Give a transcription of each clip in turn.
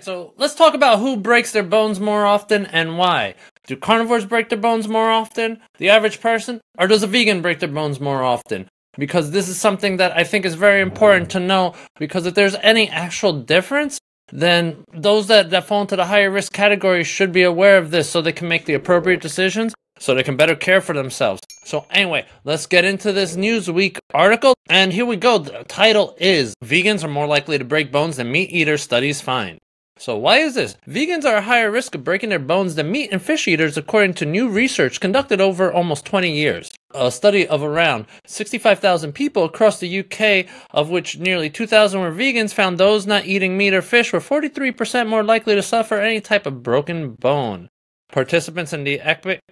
so let's talk about who breaks their bones more often and why. Do carnivores break their bones more often, the average person, or does a vegan break their bones more often? Because this is something that I think is very important to know because if there's any actual difference, then those that, that fall into the higher risk category should be aware of this so they can make the appropriate decisions so they can better care for themselves. So anyway, let's get into this Newsweek article. And here we go. The title is Vegans are more likely to break bones than meat eaters studies find. So why is this? Vegans are at higher risk of breaking their bones than meat and fish eaters according to new research conducted over almost 20 years. A study of around 65,000 people across the UK, of which nearly 2,000 were vegans, found those not eating meat or fish were 43% more likely to suffer any type of broken bone. Participants in the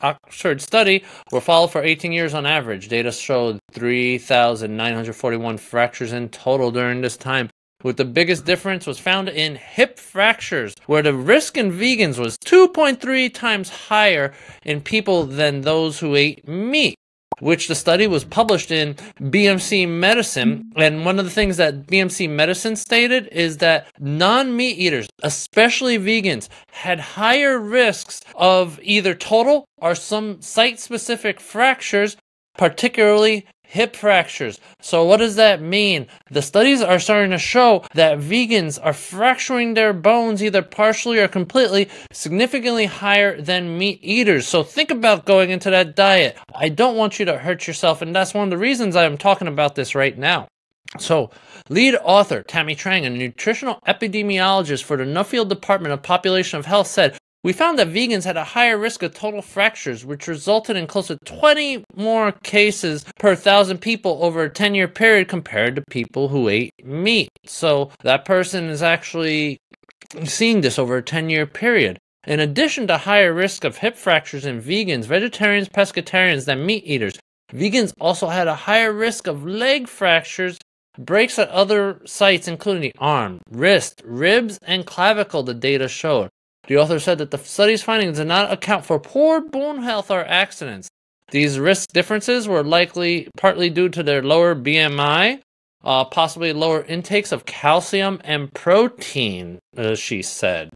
Oxford study were followed for 18 years on average. Data showed 3,941 fractures in total during this time, with the biggest difference was found in hip fractures, where the risk in vegans was 2.3 times higher in people than those who ate meat which the study was published in BMC Medicine. And one of the things that BMC Medicine stated is that non meat eaters, especially vegans, had higher risks of either total or some site specific fractures, particularly hip fractures. So what does that mean? The studies are starting to show that vegans are fracturing their bones either partially or completely significantly higher than meat eaters. So think about going into that diet. I don't want you to hurt yourself and that's one of the reasons I'm talking about this right now. So, lead author Tammy Tong, a nutritional epidemiologist for the Nuffield Department of Population of Health, said we found that vegans had a higher risk of total fractures, which resulted in close to 20 more cases per thousand people over a 10 year period compared to people who ate meat. So that person is actually seeing this over a 10 year period. In addition to higher risk of hip fractures in vegans, vegetarians, pescatarians than meat eaters, vegans also had a higher risk of leg fractures breaks at other sites, including the arm, wrist, ribs, and clavicle, the data showed. The author said that the study's findings did not account for poor bone health or accidents. These risk differences were likely partly due to their lower BMI, uh, possibly lower intakes of calcium and protein, as she said.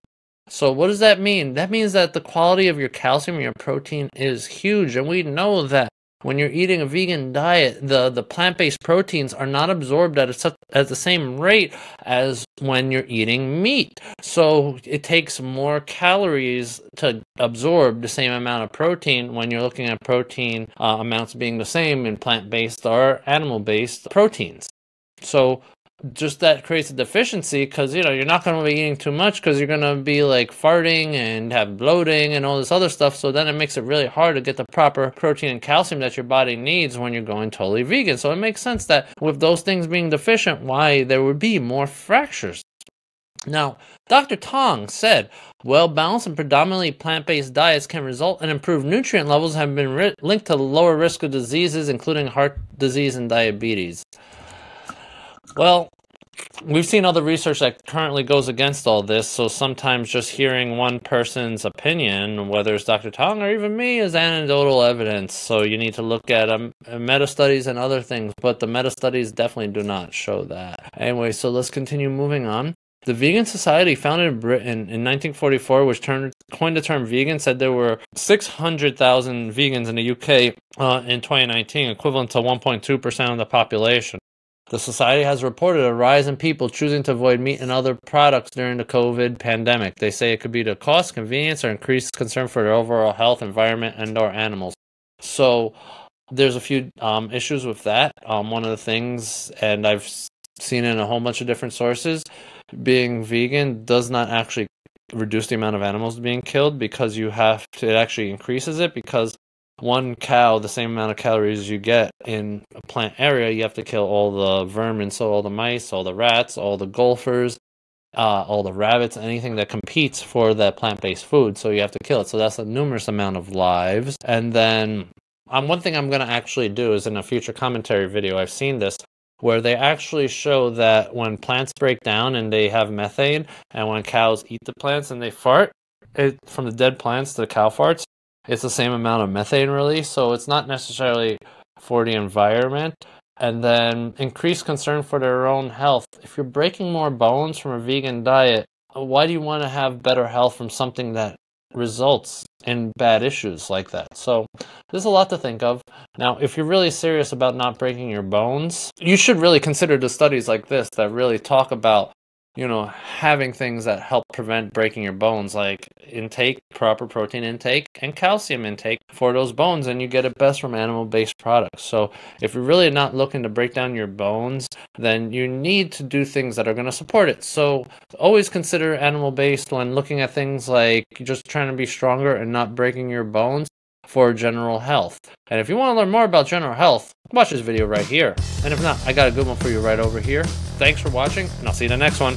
So, what does that mean? That means that the quality of your calcium and your protein is huge, and we know that when you're eating a vegan diet, the, the plant based proteins are not absorbed at, a, at the same rate as when you're eating meat. So it takes more calories to absorb the same amount of protein when you're looking at protein uh, amounts being the same in plant based or animal based proteins. So just that creates a deficiency because you know you're not going to be eating too much because you're going to be like farting and have bloating and all this other stuff so then it makes it really hard to get the proper protein and calcium that your body needs when you're going totally vegan so it makes sense that with those things being deficient why there would be more fractures now, Dr. Tong said, well balanced and predominantly plant based diets can result in improved nutrient levels have been linked to lower risk of diseases, including heart disease and diabetes. Well, we've seen other research that currently goes against all this, so sometimes just hearing one person's opinion, whether it's Dr. Tong or even me, is anecdotal evidence. So you need to look at um, meta studies and other things, but the meta studies definitely do not show that. Anyway, so let's continue moving on. The Vegan Society, founded in Britain in 1944, which turned, coined the term vegan, said there were 600,000 vegans in the UK uh, in 2019, equivalent to 1.2% of the population. The society has reported a rise in people choosing to avoid meat and other products during the COVID pandemic. They say it could be the cost, convenience, or increased concern for their overall health, environment, and/or animals. So there's a few um, issues with that. Um, one of the things, and I've seen in a whole bunch of different sources, being vegan does not actually reduce the amount of animals being killed because you have to, it actually increases it because one cow the same amount of calories you get in a plant area, you have to kill all the vermin, so all the mice, all the rats, all the golfers uh, all the rabbits, anything that competes for that plant-based food. So you have to kill it. So that's a numerous amount of lives. And then um, one thing I'm going to actually do is in a future commentary video, I've seen this where they actually show that when plants break down and they have methane, and when cows eat the plants and they fart, it, from the dead plants to the cow farts, it's the same amount of methane release, so it's not necessarily for the environment. And then increased concern for their own health. If you're breaking more bones from a vegan diet, why do you want to have better health from something that results in bad issues like that? So there's a lot to think of. Now, if you're really serious about not breaking your bones, you should really consider the studies like this that really talk about you know, having things that help prevent breaking your bones, like intake, proper protein intake, and calcium intake for those bones, and you get it best from animal based products. So, if you're really not looking to break down your bones, then you need to do things that are going to support it. So, always consider animal based when looking at things like just trying to be stronger and not breaking your bones for general health. And if you want to learn more about general health, watch this video right here. And if not, I got a good one for you right over here. Thanks for watching, and I'll see you in the next one.